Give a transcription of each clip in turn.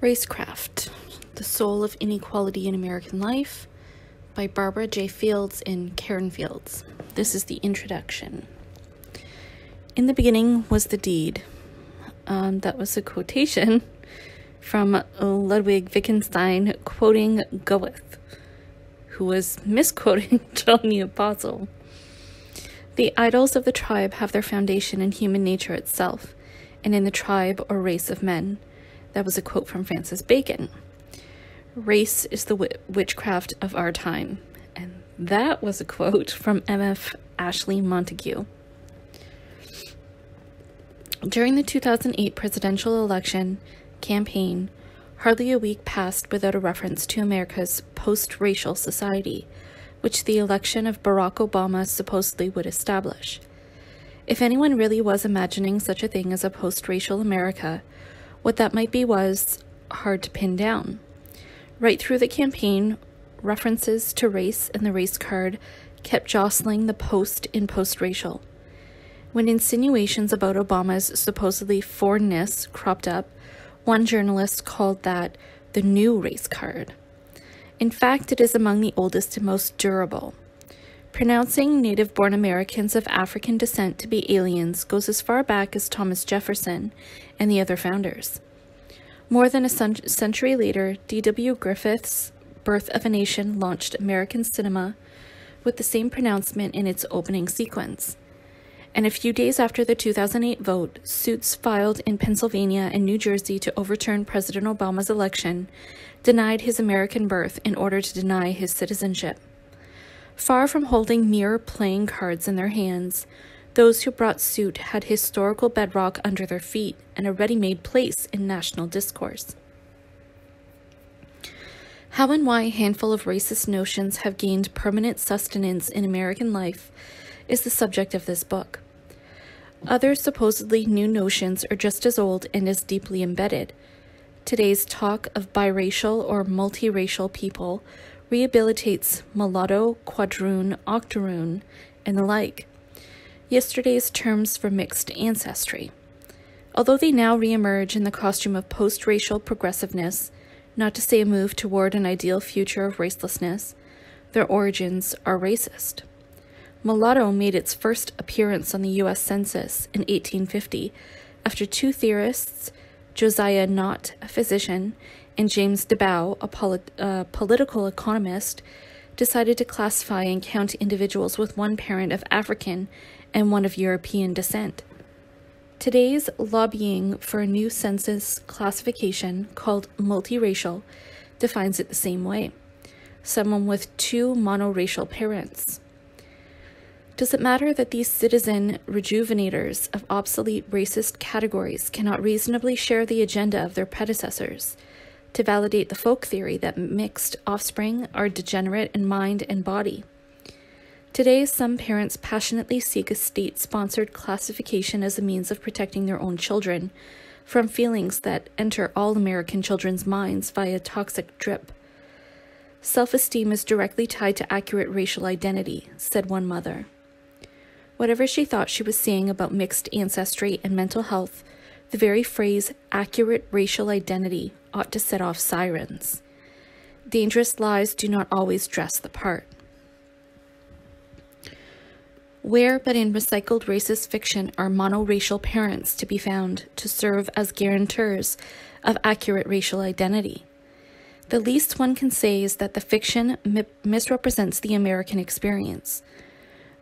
Racecraft The Soul of Inequality in American Life by Barbara J. Fields and Karen Fields. This is the introduction. In the beginning was the deed. Um, that was a quotation from Ludwig Wittgenstein quoting Goethe, who was misquoting John the Apostle. The idols of the tribe have their foundation in human nature itself, and in the tribe or race of men. That was a quote from Francis Bacon. Race is the witchcraft of our time. And that was a quote from M.F. Ashley Montagu. During the 2008 presidential election campaign, hardly a week passed without a reference to America's post racial society, which the election of Barack Obama supposedly would establish. If anyone really was imagining such a thing as a post racial America, what that might be was hard to pin down. Right through the campaign, references to race and the race card kept jostling the post in post racial. When insinuations about Obama's supposedly foreignness cropped up, one journalist called that the new race card. In fact, it is among the oldest and most durable. Pronouncing native born Americans of African descent to be aliens goes as far back as Thomas Jefferson and the other founders. More than a century later, D.W. Griffith's Birth of a Nation launched American cinema with the same pronouncement in its opening sequence. And a few days after the 2008 vote, suits filed in Pennsylvania and New Jersey to overturn President Obama's election denied his American birth in order to deny his citizenship. Far from holding mere playing cards in their hands, those who brought suit had historical bedrock under their feet and a ready made place in national discourse. How and why a handful of racist notions have gained permanent sustenance in American life is the subject of this book. Other supposedly new notions are just as old and as deeply embedded. Today's talk of biracial or multiracial people rehabilitates mulatto, quadroon, octoroon, and the like. Yesterday's terms for mixed ancestry. Although they now reemerge in the costume of post racial progressiveness, not to say a move toward an ideal future of racelessness, their origins are racist. Mulatto made its first appearance on the U.S. Census in 1850 after two theorists, Josiah Nott, a physician, and James DeBow, a polit- uh, political economist, decided to classify and count individuals with one parent of African and one of European descent. Today's lobbying for a new census classification called multiracial defines it the same way someone with two monoracial parents. Does it matter that these citizen rejuvenators of obsolete racist categories cannot reasonably share the agenda of their predecessors? To validate the folk theory that mixed offspring are degenerate in mind and body. Today, some parents passionately seek a state sponsored classification as a means of protecting their own children from feelings that enter all American children's minds via toxic drip. Self esteem is directly tied to accurate racial identity, said one mother. Whatever she thought she was seeing about mixed ancestry and mental health, the very phrase accurate racial identity ought to set off sirens. Dangerous lies do not always dress the part. Where but in recycled racist fiction are monoracial parents to be found to serve as guarantors of accurate racial identity? The least one can say is that the fiction mi- misrepresents the American experience.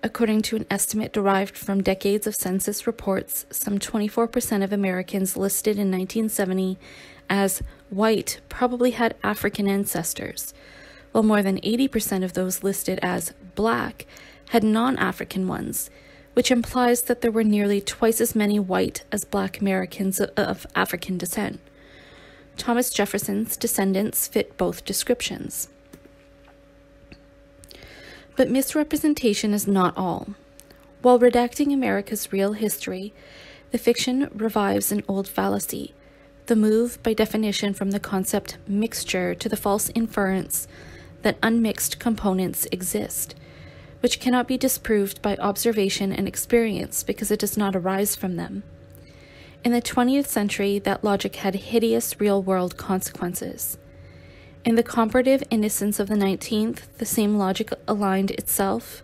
According to an estimate derived from decades of census reports, some 24% of Americans listed in 1970 as white probably had African ancestors, while more than 80% of those listed as black had non African ones, which implies that there were nearly twice as many white as black Americans of African descent. Thomas Jefferson's descendants fit both descriptions. But misrepresentation is not all. While redacting America's real history, the fiction revives an old fallacy the move, by definition, from the concept mixture to the false inference that unmixed components exist, which cannot be disproved by observation and experience because it does not arise from them. In the 20th century, that logic had hideous real world consequences. In the comparative innocence of the 19th, the same logic aligned itself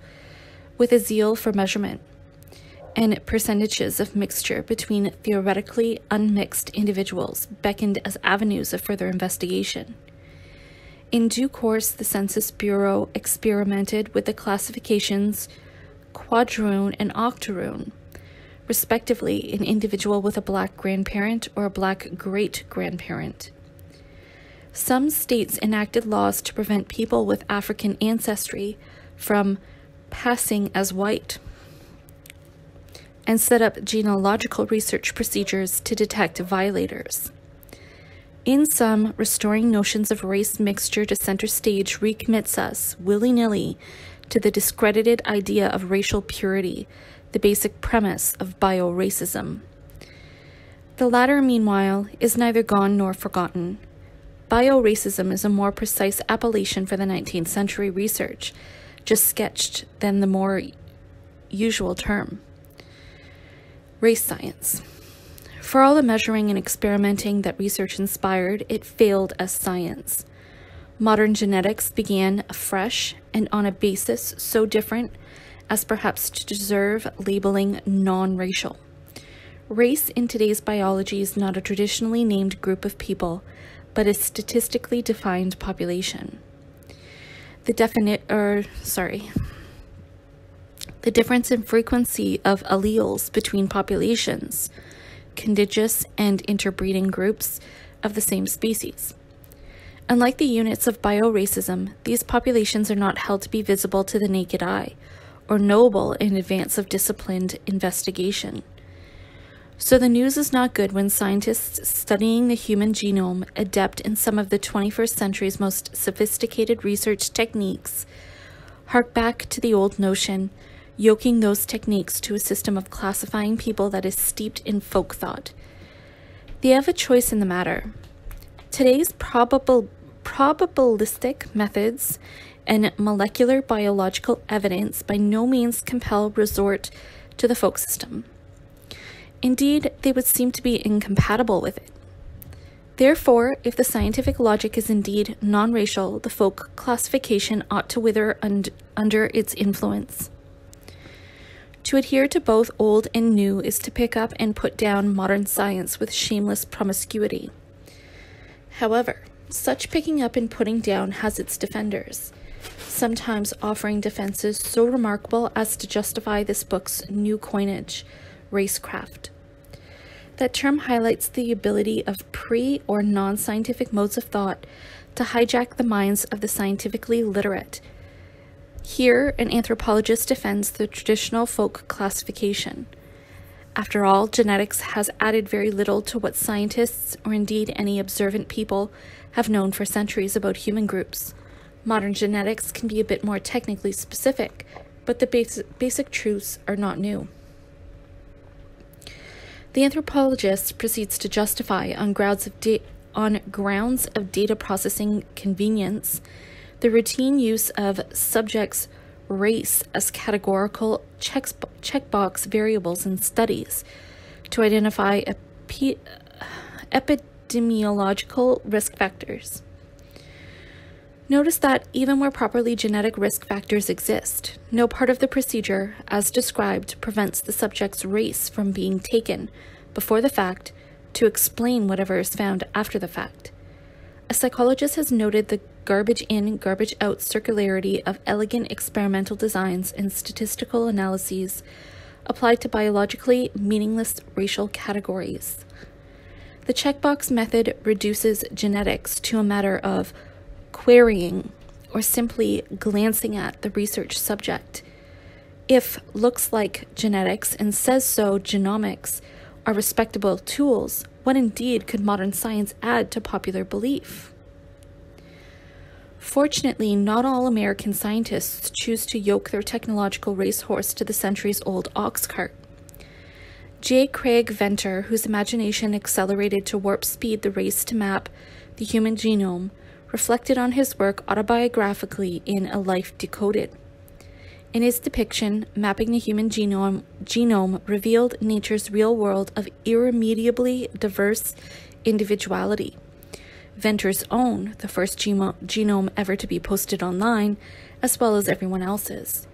with a zeal for measurement and percentages of mixture between theoretically unmixed individuals beckoned as avenues of further investigation. In due course, the Census Bureau experimented with the classifications quadroon and octoroon, respectively, an individual with a black grandparent or a black great grandparent. Some states enacted laws to prevent people with African ancestry from passing as white and set up genealogical research procedures to detect violators. In sum, restoring notions of race mixture to center stage recommits us, willy nilly, to the discredited idea of racial purity, the basic premise of bioracism. The latter, meanwhile, is neither gone nor forgotten. Bioracism is a more precise appellation for the 19th century research, just sketched than the more usual term. Race science. For all the measuring and experimenting that research inspired, it failed as science. Modern genetics began afresh and on a basis so different as perhaps to deserve labeling non racial. Race in today's biology is not a traditionally named group of people, but a statistically defined population. The definite, or sorry, the difference in frequency of alleles between populations, contiguous and interbreeding groups of the same species. Unlike the units of bioracism, these populations are not held to be visible to the naked eye or knowable in advance of disciplined investigation. So the news is not good when scientists studying the human genome, adept in some of the 21st century's most sophisticated research techniques, hark back to the old notion yoking those techniques to a system of classifying people that is steeped in folk thought. They have a choice in the matter. Today's probable, probabilistic methods and molecular biological evidence by no means compel resort to the folk system. Indeed, they would seem to be incompatible with it. Therefore, if the scientific logic is indeed non racial, the folk classification ought to wither und- under its influence. To adhere to both old and new is to pick up and put down modern science with shameless promiscuity. However, such picking up and putting down has its defenders, sometimes offering defenses so remarkable as to justify this book's new coinage, racecraft. That term highlights the ability of pre or non scientific modes of thought to hijack the minds of the scientifically literate here, an anthropologist defends the traditional folk classification. After all, genetics has added very little to what scientists, or indeed any observant people, have known for centuries about human groups. Modern genetics can be a bit more technically specific, but the basic, basic truths are not new. The anthropologist proceeds to justify, on grounds of, on grounds of data processing convenience, the routine use of subjects' race as categorical checkbox variables in studies to identify epi- epidemiological risk factors. Notice that even where properly genetic risk factors exist, no part of the procedure, as described, prevents the subject's race from being taken before the fact to explain whatever is found after the fact. A psychologist has noted the garbage in, garbage out circularity of elegant experimental designs and statistical analyses applied to biologically meaningless racial categories. The checkbox method reduces genetics to a matter of querying or simply glancing at the research subject. If looks like genetics and says so genomics are respectable tools, what indeed could modern science add to popular belief? Fortunately, not all American scientists choose to yoke their technological racehorse to the centuries old ox cart. J. Craig Venter, whose imagination accelerated to warp speed the race to map the human genome, reflected on his work autobiographically in A Life Decoded. In his depiction, Mapping the Human Genome, genome revealed nature's real world of irremediably diverse individuality. Venter's own, the first genome ever to be posted online, as well as everyone else's.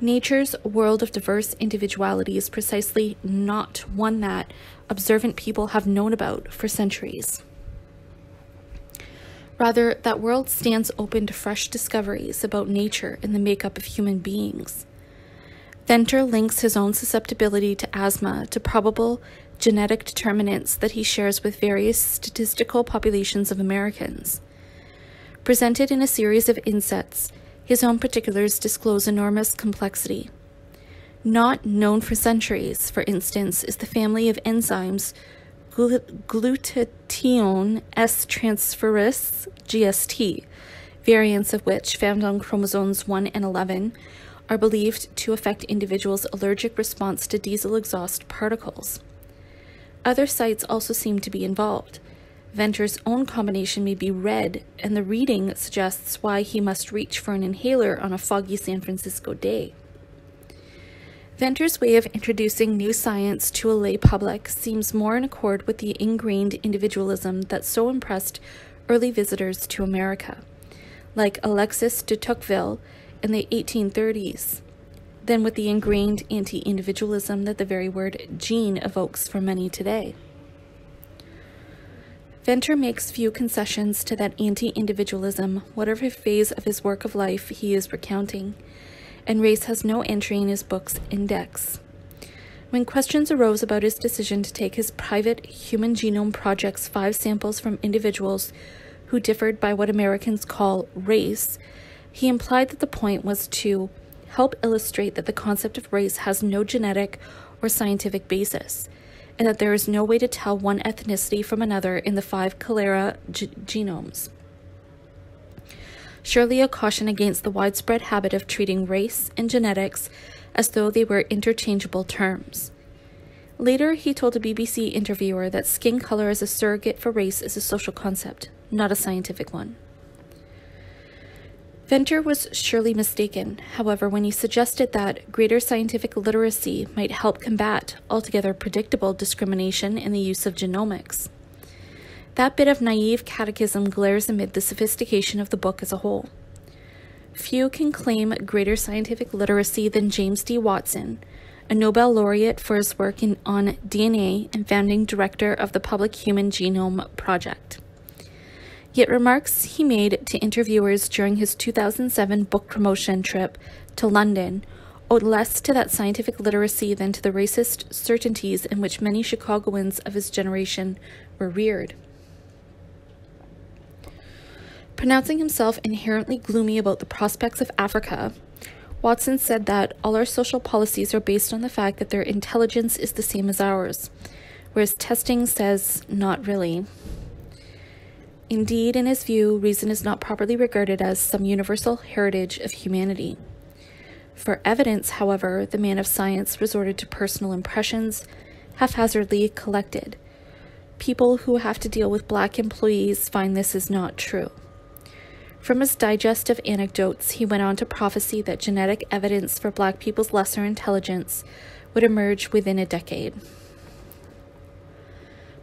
Nature's world of diverse individuality is precisely not one that observant people have known about for centuries. Rather, that world stands open to fresh discoveries about nature and the makeup of human beings. Venter links his own susceptibility to asthma to probable genetic determinants that he shares with various statistical populations of Americans. Presented in a series of insets, his own particulars disclose enormous complexity. Not known for centuries, for instance, is the family of enzymes glutathione S transferase GST, variants of which, found on chromosomes 1 and 11, are believed to affect individuals' allergic response to diesel exhaust particles. Other sites also seem to be involved. Venter's own combination may be read, and the reading suggests why he must reach for an inhaler on a foggy San Francisco day. Venter's way of introducing new science to a lay public seems more in accord with the ingrained individualism that so impressed early visitors to America, like Alexis de Tocqueville in the 1830s, than with the ingrained anti individualism that the very word gene evokes for many today. Venter makes few concessions to that anti individualism, whatever phase of his work of life he is recounting and race has no entry in his book's index. When questions arose about his decision to take his private Human Genome Project's five samples from individuals who differed by what Americans call race, he implied that the point was to help illustrate that the concept of race has no genetic or scientific basis, and that there is no way to tell one ethnicity from another in the five Celera genomes surely a caution against the widespread habit of treating race and genetics as though they were interchangeable terms. Later, he told a BBC interviewer that skin color as a surrogate for race is a social concept, not a scientific one. Venter was surely mistaken, however, when he suggested that greater scientific literacy might help combat altogether predictable discrimination in the use of genomics. That bit of naive catechism glares amid the sophistication of the book as a whole. Few can claim greater scientific literacy than James D. Watson, a Nobel laureate for his work in, on DNA and founding director of the Public Human Genome Project. Yet remarks he made to interviewers during his 2007 book promotion trip to London owed less to that scientific literacy than to the racist certainties in which many Chicagoans of his generation were reared. Pronouncing himself inherently gloomy about the prospects of Africa, Watson said that all our social policies are based on the fact that their intelligence is the same as ours, whereas testing says not really. Indeed, in his view, reason is not properly regarded as some universal heritage of humanity. For evidence, however, the man of science resorted to personal impressions, haphazardly collected. People who have to deal with black employees find this is not true. From his digest of anecdotes, he went on to prophesy that genetic evidence for black people's lesser intelligence would emerge within a decade.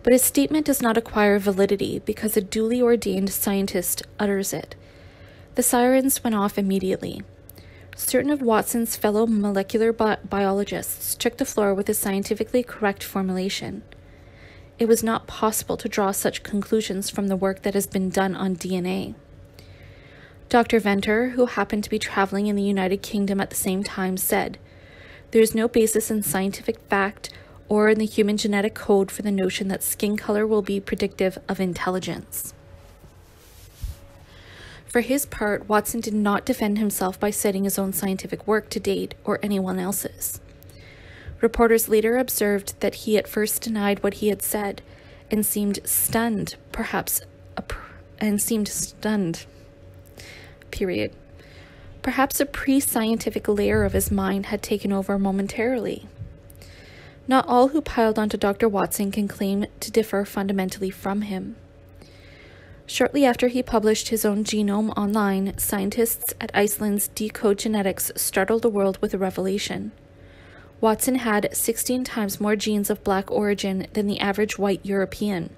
But his statement does not acquire validity because a duly ordained scientist utters it. The sirens went off immediately. Certain of Watson's fellow molecular bi- biologists took the floor with a scientifically correct formulation. It was not possible to draw such conclusions from the work that has been done on DNA. Dr. Venter, who happened to be traveling in the United Kingdom at the same time, said, There is no basis in scientific fact or in the human genetic code for the notion that skin color will be predictive of intelligence. For his part, Watson did not defend himself by citing his own scientific work to date or anyone else's. Reporters later observed that he at first denied what he had said and seemed stunned, perhaps, and seemed stunned period. Perhaps a pre scientific layer of his mind had taken over momentarily. Not all who piled onto Dr. Watson can claim to differ fundamentally from him. Shortly after he published his own genome online, scientists at Iceland's Decode Genetics startled the world with a revelation. Watson had 16 times more genes of black origin than the average white European.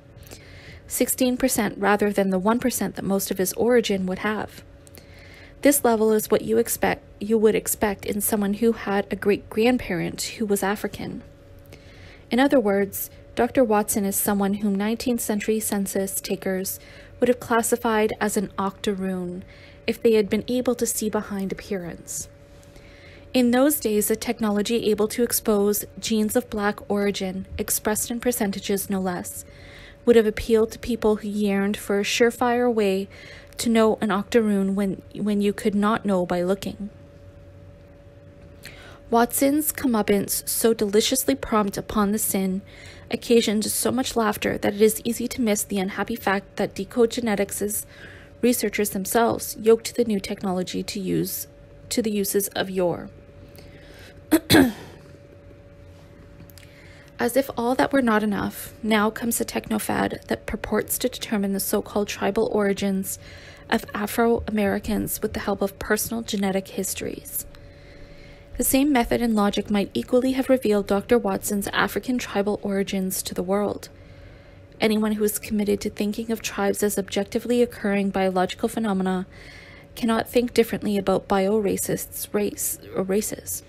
16% rather than the 1% that most of his origin would have. This level is what you expect you would expect in someone who had a great grandparent who was African. In other words, Dr. Watson is someone whom 19th century census takers would have classified as an octoroon if they had been able to see behind appearance. In those days, a technology able to expose genes of black origin, expressed in percentages no less, would have appealed to people who yearned for a surefire way to know an octoroon when, when you could not know by looking. Watson's comeuppance, so deliciously prompt upon the sin, occasioned so much laughter that it is easy to miss the unhappy fact that Decode Genetics' researchers themselves yoked the new technology to use to the uses of yore. As if all that were not enough, now comes a technofad that purports to determine the so called tribal origins of Afro Americans with the help of personal genetic histories. The same method and logic might equally have revealed Dr. Watson's African tribal origins to the world. Anyone who is committed to thinking of tribes as objectively occurring biological phenomena cannot think differently about bio-racists' race or races.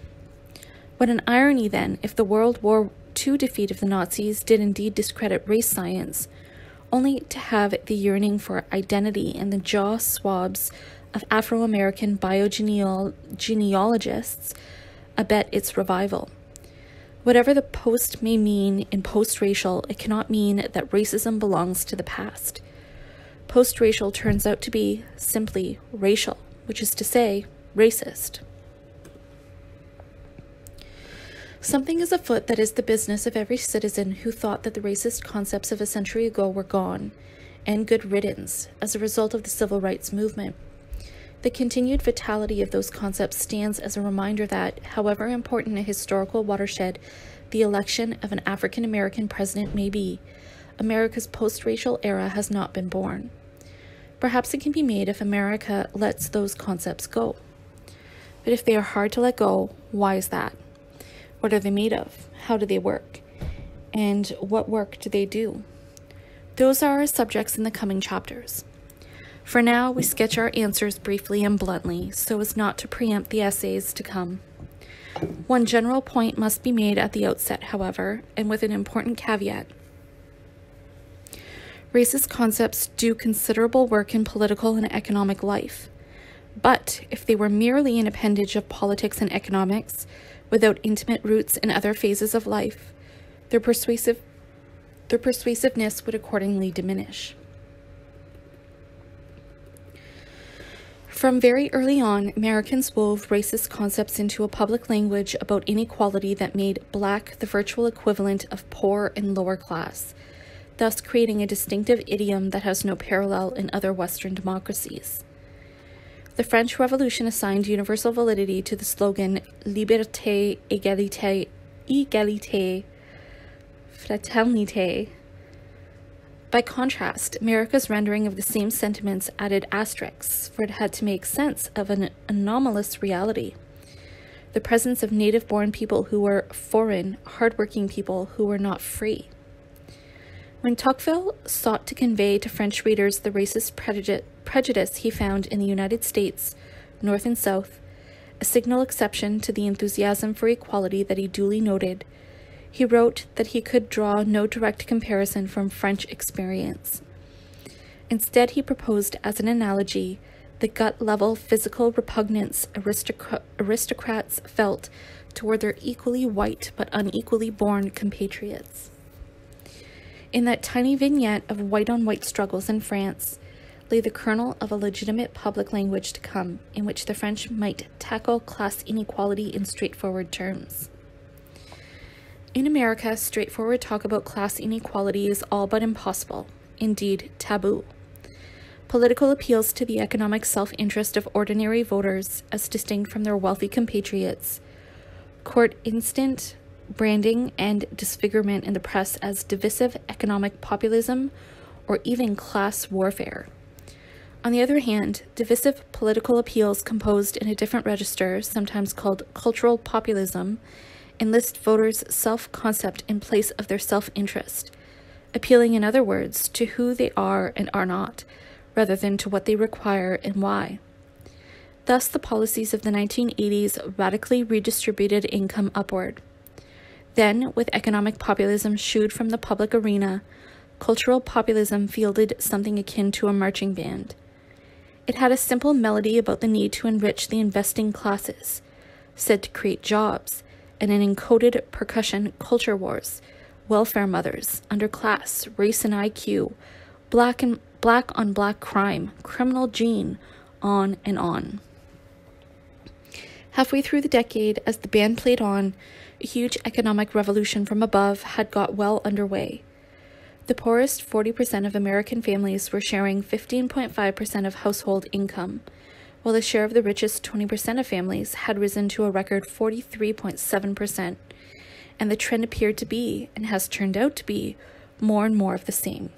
What an irony, then, if the World War II defeat of the Nazis did indeed discredit race science, only to have the yearning for identity and the jaw swabs of Afro American biogenealogists abet its revival. Whatever the post may mean in post racial, it cannot mean that racism belongs to the past. Post racial turns out to be simply racial, which is to say, racist. Something is afoot that is the business of every citizen who thought that the racist concepts of a century ago were gone, and good riddance, as a result of the civil rights movement. The continued vitality of those concepts stands as a reminder that, however important a historical watershed the election of an African American president may be, America's post racial era has not been born. Perhaps it can be made if America lets those concepts go. But if they are hard to let go, why is that? What are they made of? How do they work? And what work do they do? Those are our subjects in the coming chapters. For now, we sketch our answers briefly and bluntly so as not to preempt the essays to come. One general point must be made at the outset, however, and with an important caveat. Racist concepts do considerable work in political and economic life. But if they were merely an appendage of politics and economics, without intimate roots in other phases of life, their persuasive their persuasiveness would accordingly diminish. From very early on, Americans wove racist concepts into a public language about inequality that made black the virtual equivalent of poor and lower class, thus creating a distinctive idiom that has no parallel in other Western democracies. The French Revolution assigned universal validity to the slogan Liberté, Égalité, Égalité, Fraternité. By contrast, America's rendering of the same sentiments added asterisks, for it had to make sense of an anomalous reality. The presence of native born people who were foreign, hardworking people who were not free. When Tocqueville sought to convey to French readers the racist prejudice he found in the United States, North and South, a signal exception to the enthusiasm for equality that he duly noted, he wrote that he could draw no direct comparison from French experience. Instead, he proposed as an analogy the gut level physical repugnance aristocrats felt toward their equally white but unequally born compatriots. In that tiny vignette of white on white struggles in France lay the kernel of a legitimate public language to come, in which the French might tackle class inequality in straightforward terms. In America, straightforward talk about class inequality is all but impossible, indeed, taboo. Political appeals to the economic self interest of ordinary voters, as distinct from their wealthy compatriots, court instant branding and disfigurement in the press as divisive economic populism or even class warfare. On the other hand, divisive political appeals composed in a different register, sometimes called cultural populism, enlist voters' self concept in place of their self interest, appealing, in other words, to who they are and are not, rather than to what they require and why. Thus, the policies of the 1980s radically redistributed income upward. Then, with economic populism shooed from the public arena, cultural populism fielded something akin to a marching band. It had a simple melody about the need to enrich the investing classes, said to create jobs, and an encoded percussion culture wars, welfare mothers, underclass, race and IQ, black and black on black crime, criminal gene, on and on. Halfway through the decade, as the band played on, a huge economic revolution from above had got well underway. The poorest 40% of American families were sharing 15.5% of household income, while the share of the richest 20% of families had risen to a record 43.7%, and the trend appeared to be, and has turned out to be, more and more of the same.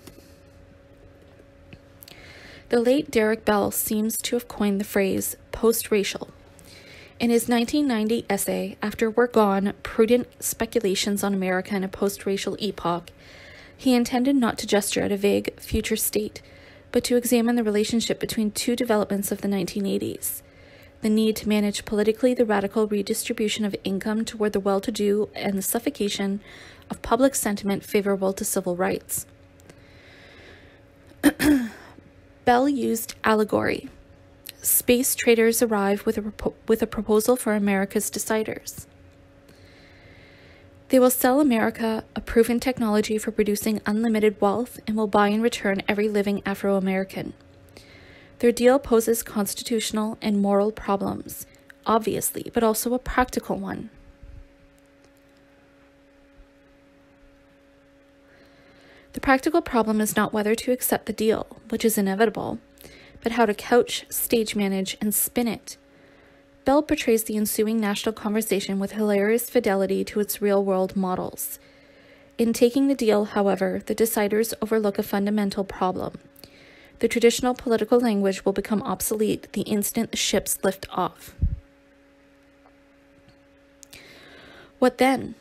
The late Derrick Bell seems to have coined the phrase post racial. In his 1990 essay, After We're Gone Prudent Speculations on America in a Post Racial Epoch, he intended not to gesture at a vague future state, but to examine the relationship between two developments of the 1980s the need to manage politically the radical redistribution of income toward the well to do and the suffocation of public sentiment favorable to civil rights. Bell used allegory. Space traders arrive with a, with a proposal for America's deciders. They will sell America a proven technology for producing unlimited wealth and will buy in return every living Afro American. Their deal poses constitutional and moral problems, obviously, but also a practical one. The practical problem is not whether to accept the deal, which is inevitable, but how to couch, stage manage, and spin it Bell portrays the ensuing national conversation with hilarious fidelity to its real world models. In taking the deal, however, the deciders overlook a fundamental problem. The traditional political language will become obsolete the instant the ships lift off. What then?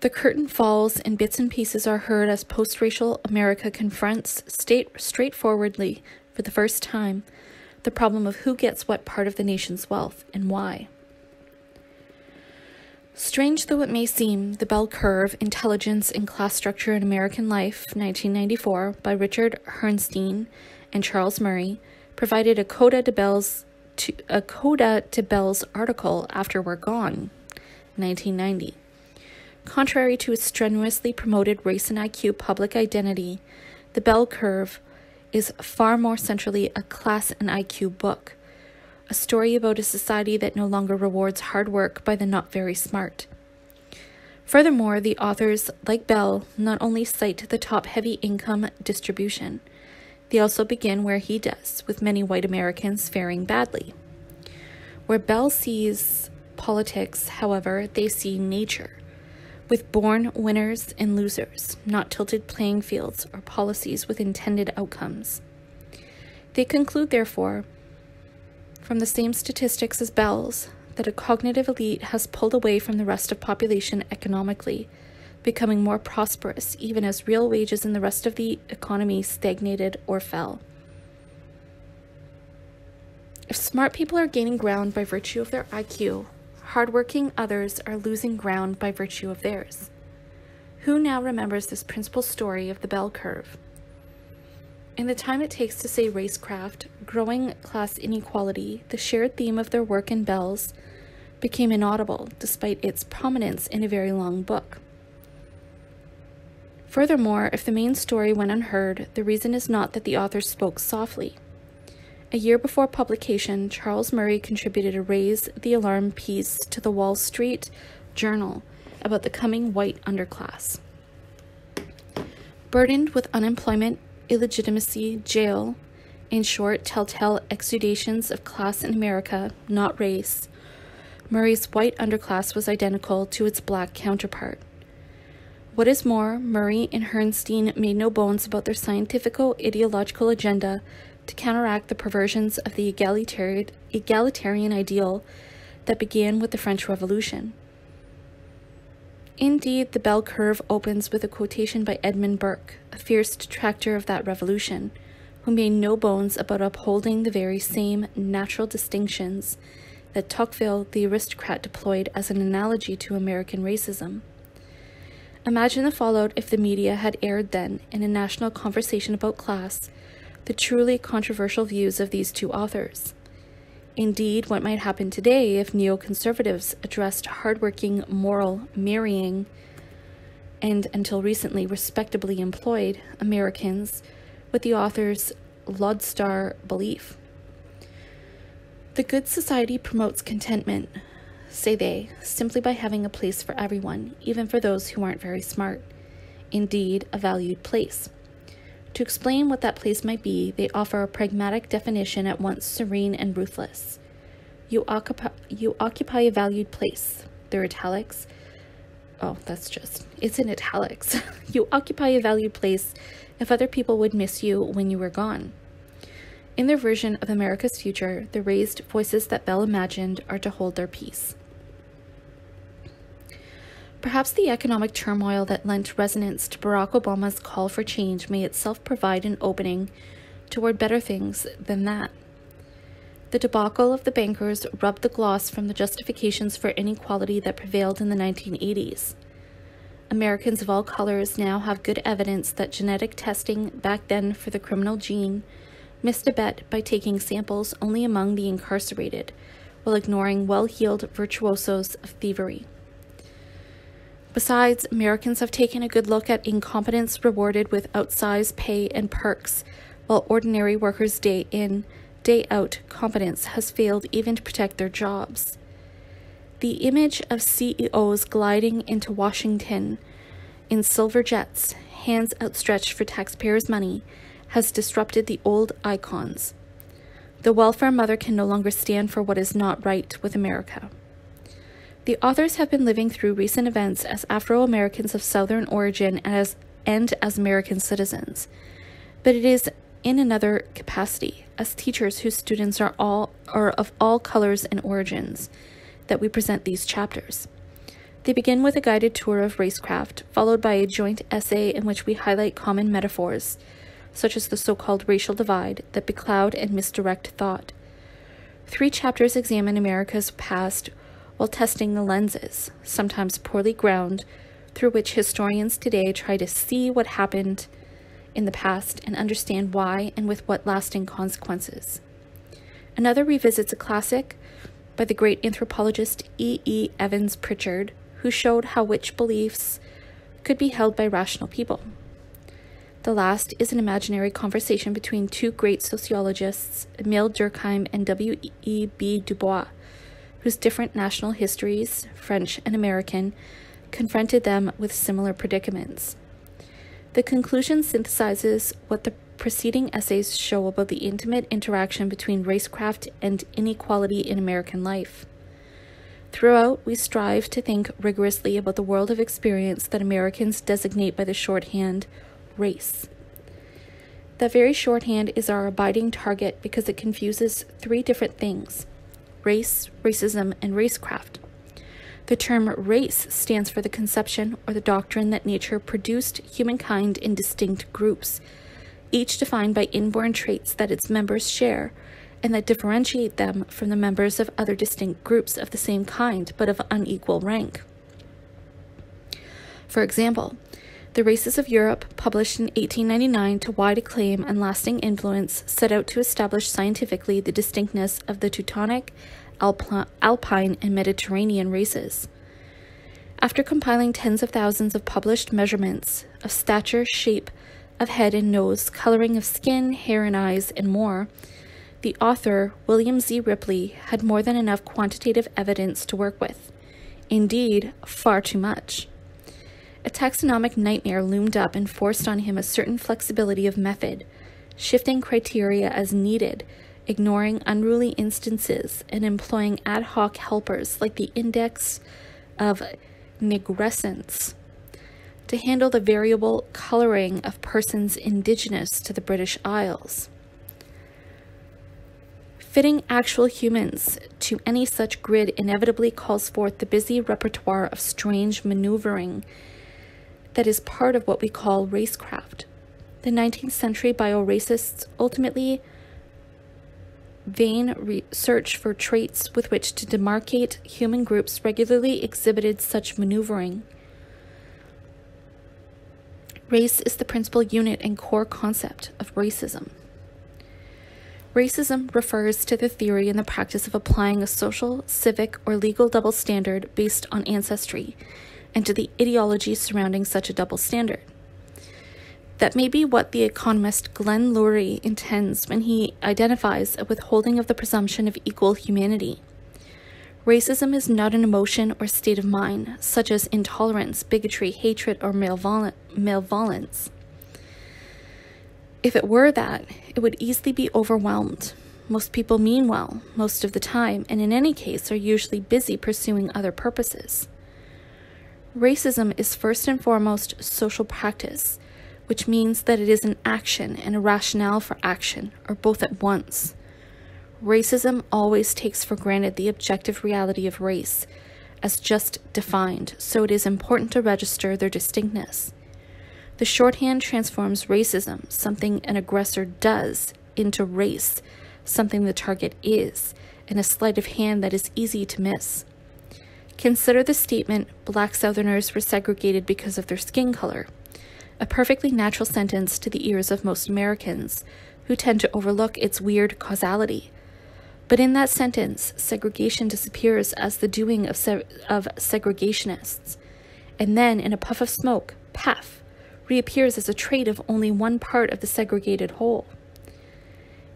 The curtain falls and bits and pieces are heard as post racial America confronts state straightforwardly, for the first time, the problem of who gets what part of the nation's wealth and why. Strange though it may seem, The Bell Curve Intelligence and Class Structure in American Life, 1994, by Richard Herrnstein and Charles Murray, provided a coda to Bell's, to, a coda to Bell's article After We're Gone, 1990. Contrary to its strenuously promoted race and IQ public identity, The Bell Curve is far more centrally a class and IQ book, a story about a society that no longer rewards hard work by the not very smart. Furthermore, the authors, like Bell, not only cite the top heavy income distribution, they also begin where he does, with many white Americans faring badly. Where Bell sees politics, however, they see nature with born winners and losers, not tilted playing fields or policies with intended outcomes. They conclude, therefore, from the same statistics as Bell's, that a cognitive elite has pulled away from the rest of population economically, becoming more prosperous even as real wages in the rest of the economy stagnated or fell. If smart people are gaining ground by virtue of their IQ, hardworking others are losing ground by virtue of theirs. Who now remembers this principal story of the bell curve? In the time it takes to say racecraft, growing class inequality, the shared theme of their work in Bell's, became inaudible despite its prominence in a very long book. Furthermore, if the main story went unheard, the reason is not that the author spoke softly. A year before publication, Charles Murray contributed a Raise the Alarm piece to the Wall Street Journal about the coming white underclass. Burdened with unemployment, illegitimacy, jail, in short, telltale exudations of class in America, not race, Murray's white underclass was identical to its black counterpart. What is more, Murray and Herrnstein made no bones about their scientifico ideological agenda to counteract the perversions of the egalitarian, ideal that began with the French Revolution. Indeed, the bell curve opens with a quotation by Edmund Burke, a fierce detractor of that revolution, who made no bones about upholding the very same natural distinctions that Tocqueville, the aristocrat, deployed as an analogy to American racism. Imagine the fallout if the media had aired then, in a national conversation about class, the truly controversial views of these two authors. Indeed, what might happen today if neoconservatives addressed hardworking, moral, marrying, and until recently respectably employed Americans with the author's lodestar belief? The good society promotes contentment, say they, simply by having a place for everyone, even for those who aren't very smart. Indeed, a valued place. To explain what that place might be, they offer a pragmatic definition at once serene and ruthless. You occupy, you occupy a valued place. Their italics. Oh, that's just, it's in italics. you occupy a valued place if other people would miss you when you were gone. In their version of America's future, the raised voices that Bell imagined are to hold their peace. Perhaps the economic turmoil that lent resonance to Barack Obama's call for change may itself provide an opening toward better things than that. The debacle of the bankers rubbed the gloss from the justifications for inequality that prevailed in the 1980s. Americans of all colors now have good evidence that genetic testing back then for the criminal gene missed a bet by taking samples only among the incarcerated, while ignoring well heeled virtuosos of thievery. Besides, Americans have taken a good look at incompetence rewarded with outsized pay and perks, while ordinary workers' day in, day out competence has failed even to protect their jobs. The image of CEOs gliding into Washington in silver jets, hands outstretched for taxpayers' money, has disrupted the old icons. The welfare mother can no longer stand for what is not right with America. The authors have been living through recent events as Afro Americans of Southern origin and as, and as American citizens, but it is in another capacity, as teachers whose students are all are of all colors and origins, that we present these chapters. They begin with a guided tour of racecraft, followed by a joint essay in which we highlight common metaphors, such as the so called racial divide, that becloud and misdirect thought. Three chapters examine America's past while testing the lenses, sometimes poorly ground, through which historians today try to see what happened in the past and understand why and with what lasting consequences. Another revisits a classic by the great anthropologist E. E. Evans Pritchard, who showed how witch beliefs could be held by rational people. The last is an imaginary conversation between two great sociologists, Emile Durkheim and W. E. B. Du Bois, whose different national histories, French and American, confronted them with similar predicaments. The conclusion synthesizes what the preceding essays show about the intimate interaction between racecraft and inequality in American life. Throughout, we strive to think rigorously about the world of experience that Americans designate by the shorthand race. That very shorthand is our abiding target because it confuses three different things race, racism, and racecraft. The term race stands for the conception or the doctrine that nature produced humankind in distinct groups, each defined by inborn traits that its members share and that differentiate them from the members of other distinct groups of the same kind but of unequal rank. For example, the Races of Europe, published in 1899 to wide acclaim and lasting influence, set out to establish scientifically the distinctness of the Teutonic, Alpine, and Mediterranean races. After compiling tens of thousands of published measurements of stature, shape of head and nose, coloring of skin, hair and eyes, and more, the author, William Z. Ripley, had more than enough quantitative evidence to work with. Indeed, far too much. A taxonomic nightmare loomed up and forced on him a certain flexibility of method, shifting criteria as needed, ignoring unruly instances, and employing ad hoc helpers like the index of nigrescence. to handle the variable colouring of persons indigenous to the British Isles. Fitting actual humans to any such grid inevitably calls forth the busy repertoire of strange maneuvering that is part of what we call racecraft. The 19th century bioracists ultimately vain research for traits with which to demarcate human groups regularly exhibited such maneuvering. Race is the principal unit and core concept of racism. Racism refers to the theory and the practice of applying a social, civic, or legal double standard based on ancestry, and to the ideology surrounding such a double standard. That may be what the economist Glenn Loury intends when he identifies a withholding of the presumption of equal humanity. Racism is not an emotion or state of mind, such as intolerance, bigotry, hatred, or malevolence. If it were that, it would easily be overwhelmed. Most people mean well, most of the time, and in any case are usually busy pursuing other purposes. Racism is first and foremost social practice which means that it is an action and a rationale for action, or both at once. Racism always takes for granted the objective reality of race as just defined, so it is important to register their distinctness. The shorthand transforms racism, something an aggressor does, into race, something the target is, and a sleight of hand that is easy to miss. Consider the statement black Southerners were segregated because of their skin color a perfectly natural sentence to the ears of most Americans, who tend to overlook its weird causality. But in that sentence, segregation disappears as the doing of, se- of segregationists, and then, in a puff of smoke, paf, reappears as a trait of only one part of the segregated whole.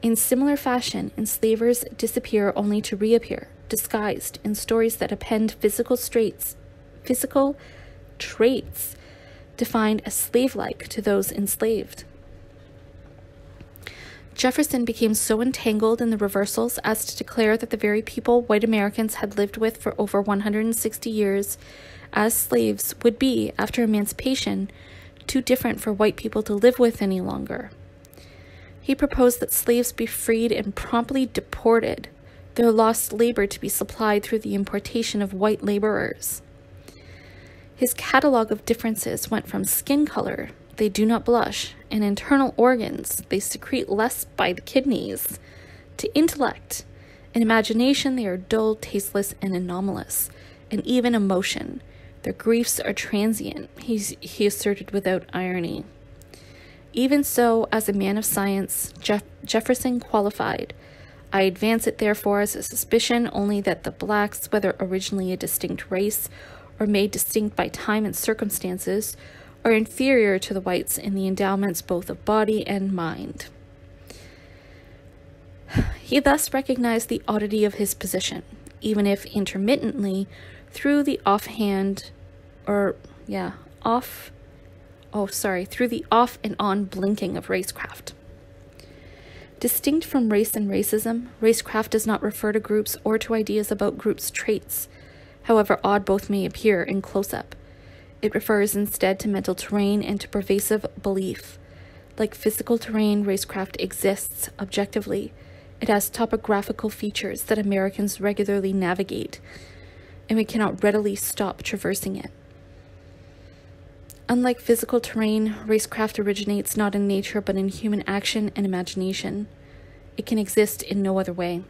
In similar fashion, enslavers disappear only to reappear, disguised in stories that append physical traits, physical traits defined as slave like to those enslaved. Jefferson became so entangled in the reversals as to declare that the very people white Americans had lived with for over 160 years as slaves would be, after emancipation, too different for white people to live with any longer. He proposed that slaves be freed and promptly deported, their lost labor to be supplied through the importation of white laborers. His catalogue of differences went from skin color, they do not blush, and internal organs, they secrete less by the kidneys, to intellect In imagination, they are dull, tasteless, and anomalous, and even emotion. Their griefs are transient, he's, he asserted without irony. Even so, as a man of science, Jeff- Jefferson qualified. I advance it therefore as a suspicion only that the blacks, whether originally a distinct race or made distinct by time and circumstances, are inferior to the whites in the endowments both of body and mind. He thus recognized the oddity of his position, even if intermittently, through the offhand, or, yeah, off, oh, sorry, through the off and on blinking of racecraft. Distinct from race and racism, racecraft does not refer to groups or to ideas about groups' traits however odd both may appear in close up. It refers instead to mental terrain and to pervasive belief. Like physical terrain, racecraft exists objectively. It has topographical features that Americans regularly navigate, and we cannot readily stop traversing it. Unlike physical terrain, racecraft originates not in nature but in human action and imagination. It can exist in no other way.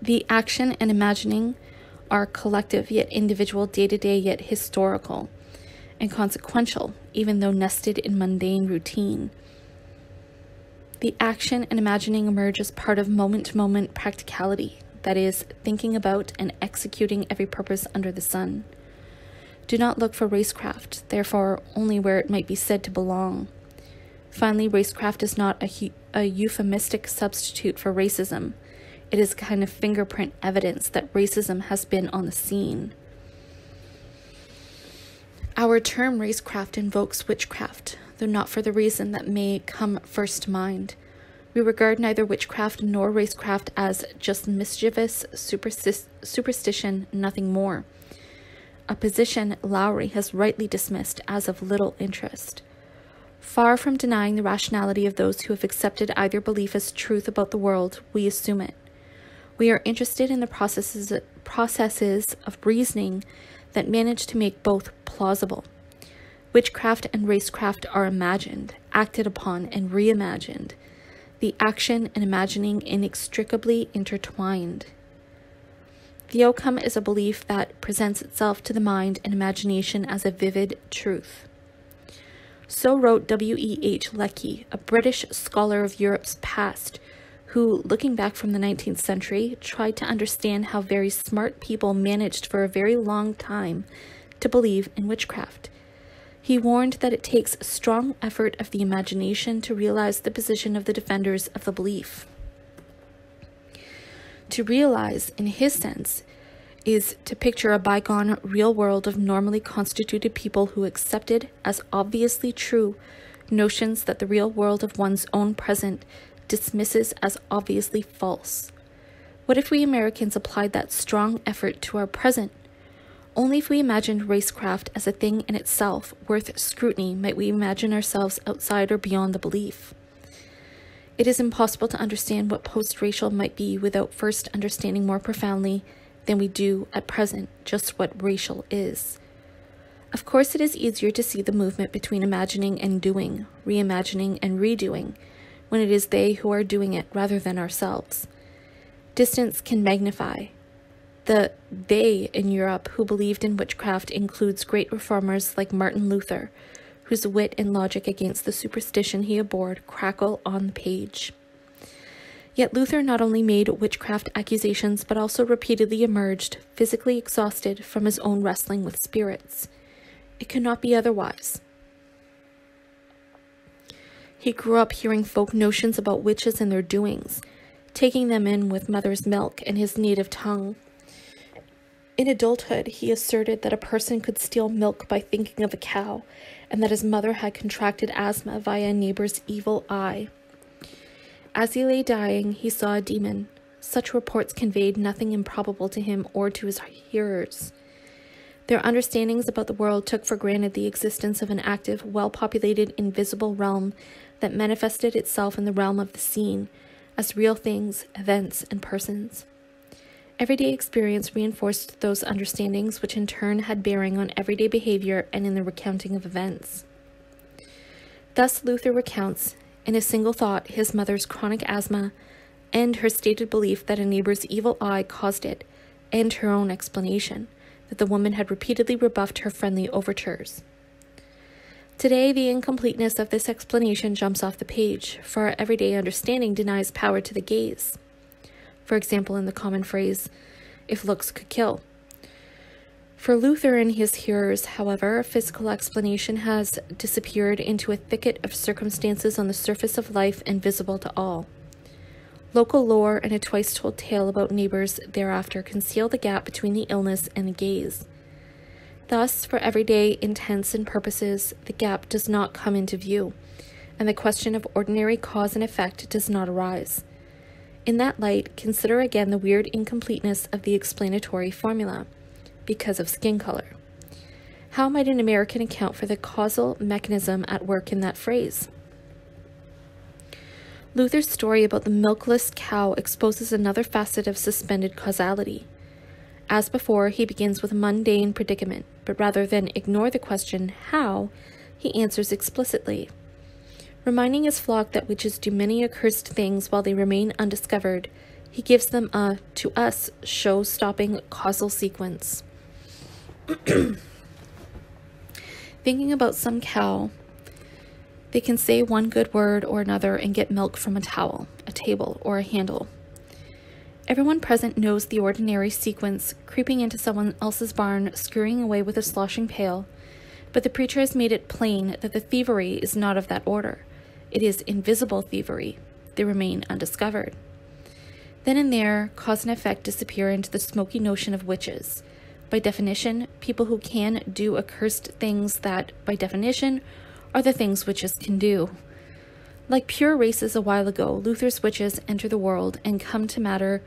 The action and imagining are collective yet individual, day to day yet historical, and consequential, even though nested in mundane routine. The action and imagining emerge as part of moment to moment practicality, that is, thinking about and executing every purpose under the sun. Do not look for racecraft, therefore, only where it might be said to belong. Finally, racecraft is not a, a euphemistic substitute for racism it is kind of fingerprint evidence that racism has been on the scene. Our term racecraft invokes witchcraft, though not for the reason that may come first to mind. We regard neither witchcraft nor racecraft as just mischievous superstition, nothing more. A position Loury has rightly dismissed as of little interest. Far from denying the rationality of those who have accepted either belief as truth about the world, we assume it. We are interested in the processes, processes of reasoning that manage to make both plausible. Witchcraft and racecraft are imagined, acted upon, and reimagined, the action and imagining inextricably intertwined. The outcome is a belief that presents itself to the mind and imagination as a vivid truth. So wrote W. E. H. Lecky, a British scholar of Europe's past, who, looking back from the 19th century, tried to understand how very smart people managed for a very long time to believe in witchcraft. He warned that it takes a strong effort of the imagination to realize the position of the defenders of the belief. To realize, in his sense, is to picture a bygone real world of normally constituted people who accepted as obviously true notions that the real world of one's own present dismisses as obviously false. What if we Americans applied that strong effort to our present? Only if we imagined racecraft as a thing in itself worth scrutiny might we imagine ourselves outside or beyond the belief. It is impossible to understand what post racial might be without first understanding more profoundly than we do at present just what racial is. Of course, it is easier to see the movement between imagining and doing, reimagining and redoing, when it is they who are doing it rather than ourselves. Distance can magnify. The they in Europe who believed in witchcraft includes great reformers like Martin Luther, whose wit and logic against the superstition he abhorred crackle on the page. Yet Luther not only made witchcraft accusations, but also repeatedly emerged, physically exhausted, from his own wrestling with spirits. It could not be otherwise. He grew up hearing folk notions about witches and their doings, taking them in with mother's milk and his native tongue. In adulthood, he asserted that a person could steal milk by thinking of a cow, and that his mother had contracted asthma via a neighbor's evil eye. As he lay dying, he saw a demon. Such reports conveyed nothing improbable to him or to his hearers. Their understandings about the world took for granted the existence of an active, well populated, invisible realm that manifested itself in the realm of the seen as real things, events, and persons. Everyday experience reinforced those understandings, which in turn had bearing on everyday behavior and in the recounting of events. Thus, Luther recounts, in a single thought, his mother's chronic asthma and her stated belief that a neighbor's evil eye caused it, and her own explanation that the woman had repeatedly rebuffed her friendly overtures. Today, the incompleteness of this explanation jumps off the page, for our everyday understanding denies power to the gaze. For example, in the common phrase, if looks could kill. For Luther and his hearers, however, physical explanation has disappeared into a thicket of circumstances on the surface of life and visible to all. Local lore and a twice told tale about neighbors thereafter conceal the gap between the illness and the gaze. Thus, for everyday intents and purposes, the gap does not come into view, and the question of ordinary cause and effect does not arise. In that light, consider again the weird incompleteness of the explanatory formula because of skin color. How might an American account for the causal mechanism at work in that phrase? Luther's story about the milkless cow exposes another facet of suspended causality. As before, he begins with a mundane predicament, but rather than ignore the question, how, he answers explicitly. Reminding his flock that witches do many accursed things while they remain undiscovered, he gives them a, to us, show stopping causal sequence. Thinking about some cow, they can say one good word or another and get milk from a towel, a table, or a handle. Everyone present knows the ordinary sequence creeping into someone else's barn, scurrying away with a sloshing pail, but the preacher has made it plain that the thievery is not of that order. It is invisible thievery. They remain undiscovered. Then and there, cause and effect disappear into the smoky notion of witches. By definition, people who can do accursed things that, by definition, are the things witches can do. Like pure races a while ago, Luther's witches enter the world and come to matter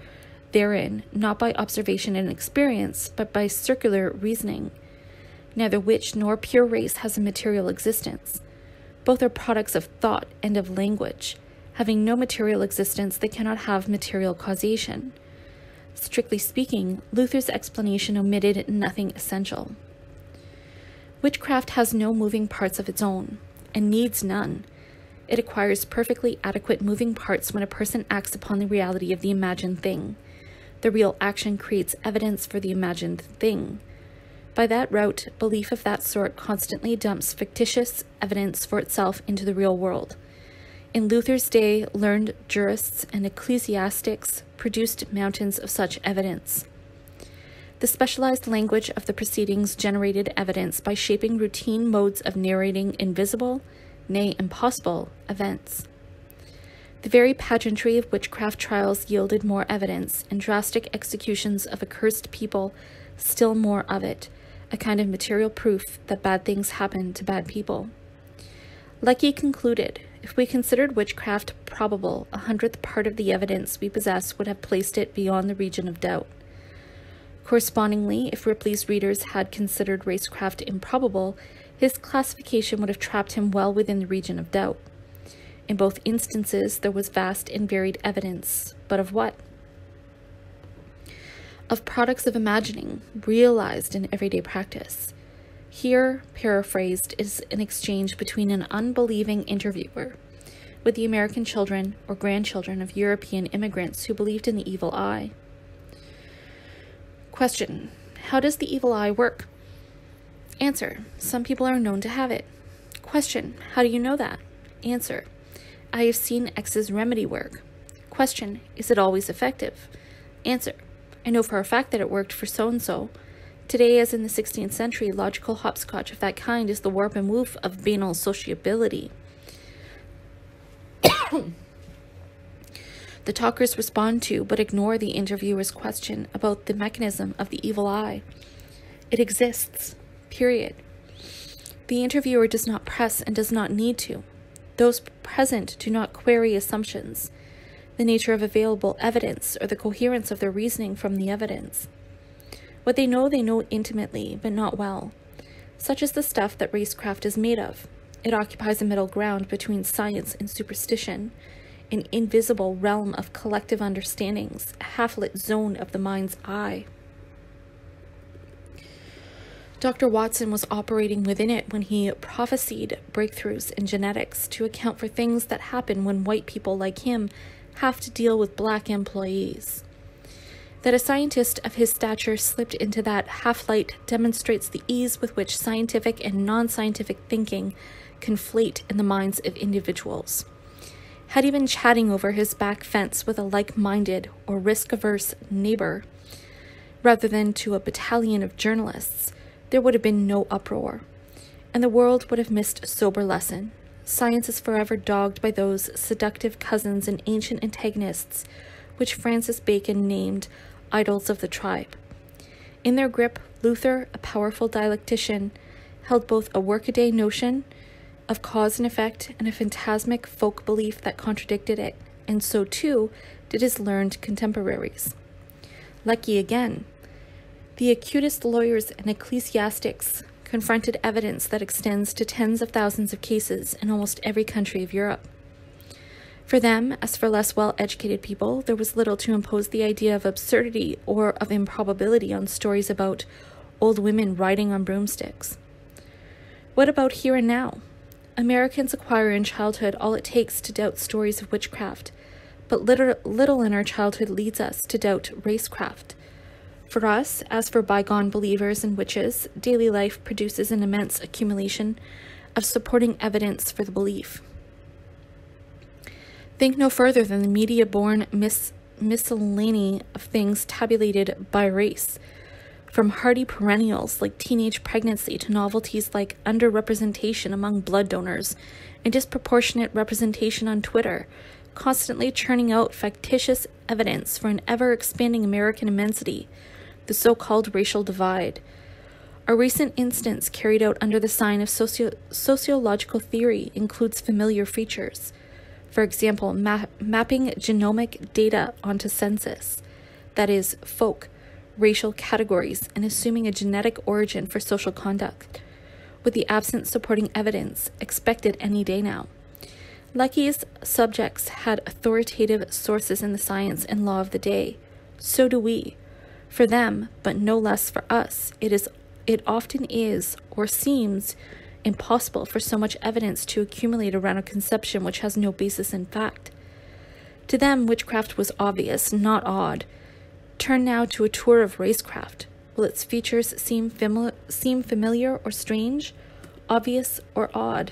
therein, not by observation and experience, but by circular reasoning. neither witch nor pure race has a material existence. Both are products of thought and of language. Having no material existence, they cannot have material causation. Strictly speaking, Luther's explanation omitted nothing essential. Witchcraft has no moving parts of its own, and needs none. It acquires perfectly adequate moving parts when a person acts upon the reality of the imagined thing. The real action creates evidence for the imagined thing. By that route, belief of that sort constantly dumps fictitious evidence for itself into the real world. In Luther's day, learned jurists and ecclesiastics produced mountains of such evidence. The specialized language of the proceedings generated evidence by shaping routine modes of narrating invisible, nay, impossible, events. The very pageantry of witchcraft trials yielded more evidence, and drastic executions of accursed people still more of it, a kind of material proof that bad things happen to bad people. Lecky concluded if we considered witchcraft probable, a hundredth part of the evidence we possess would have placed it beyond the region of doubt. Correspondingly, if Ripley's readers had considered racecraft improbable, his classification would have trapped him well within the region of doubt. In both instances, there was vast and varied evidence, but of what? Of products of imagining, realized in everyday practice. Here, paraphrased, is an exchange between an unbelieving interviewer with the American children or grandchildren of European immigrants who believed in the evil eye. Question How does the evil eye work? Answer Some people are known to have it. Question How do you know that? Answer I have seen X's remedy work. Question Is it always effective? Answer I know for a fact that it worked for so and so. Today, as in the 16th century, logical hopscotch of that kind is the warp and woof of banal sociability. the talkers respond to but ignore the interviewer's question about the mechanism of the evil eye. It exists, period. The interviewer does not press and does not need to. Those present do not query assumptions, the nature of available evidence, or the coherence of their reasoning from the evidence. What they know, they know intimately, but not well. Such is the stuff that racecraft is made of. It occupies a middle ground between science and superstition, an invisible realm of collective understandings, a half lit zone of the mind's eye. Dr. Watson was operating within it when he prophesied breakthroughs in genetics to account for things that happen when white people like him have to deal with black employees. That a scientist of his stature slipped into that half light demonstrates the ease with which scientific and non scientific thinking conflate in the minds of individuals. Had he been chatting over his back fence with a like minded or risk averse neighbor, rather than to a battalion of journalists, there would have been no uproar, and the world would have missed a sober lesson. Science is forever dogged by those seductive cousins and ancient antagonists which Francis Bacon named idols of the tribe. In their grip, Luther, a powerful dialectician, held both a workaday notion of cause and effect and a phantasmic folk belief that contradicted it, and so too did his learned contemporaries. Lecky again, the acutest lawyers and ecclesiastics confronted evidence that extends to tens of thousands of cases in almost every country of Europe. For them, as for less well educated people, there was little to impose the idea of absurdity or of improbability on stories about old women riding on broomsticks. What about here and now? Americans acquire in childhood all it takes to doubt stories of witchcraft, but little, little in our childhood leads us to doubt racecraft, for us, as for bygone believers and witches, daily life produces an immense accumulation of supporting evidence for the belief. Think no further than the media born mis- miscellany of things tabulated by race, from hardy perennials like teenage pregnancy to novelties like underrepresentation among blood donors and disproportionate representation on Twitter, constantly churning out factitious evidence for an ever expanding American immensity the so called racial divide. A recent instance carried out under the sign of socio- sociological theory includes familiar features. For example, ma- mapping genomic data onto census, that is, folk, racial categories and assuming a genetic origin for social conduct, with the absent supporting evidence expected any day now. Lecky's subjects had authoritative sources in the science and law of the day. So do we. For them, but no less for us, it is it often is or seems impossible for so much evidence to accumulate around a conception which has no basis in fact. To them, witchcraft was obvious, not odd. Turn now to a tour of racecraft. Will its features seem, fami- seem familiar or strange, obvious or odd?